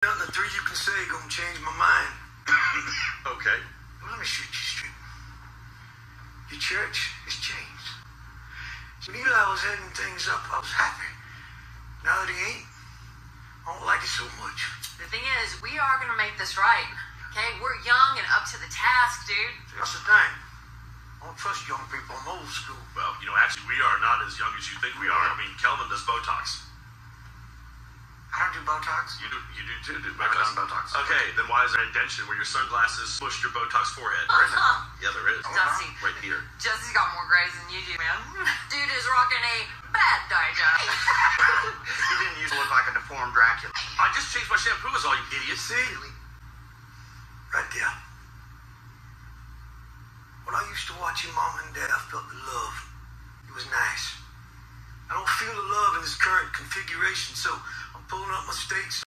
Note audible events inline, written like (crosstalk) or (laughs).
Nothing the three you can say gonna change my mind. (coughs) Okay. Well, let me shoot you straight. Your church has changed. When Eli was heading things up, I was happy. Now that he ain't, I don't like it so much. The thing is, we are gonna make this right. Okay, we're young and up to the task, dude. That's the thing. I don't trust young people. I'm old school. Well, you know, actually, we are not as young as you think we are. I mean, Kelvin does Botox. I don't do Botox. You do, you do too, do Botox. done Botox. Okay, then why is there an indention where your sunglasses pushed your Botox forehead? (laughs) There isn't. Yeah, there is. Dusty. Uh-huh. Right here. Jesse's got more grays than you do, man. (laughs) Dude is rocking a bad digest. He (laughs) didn't used to look like a deformed Dracula. I just changed my shampoo, is all you idiots. See? Right there. When I used to watch your mom and dad, I felt the love. It was nice. I don't feel the love in this current configuration, so pulling up my stakes.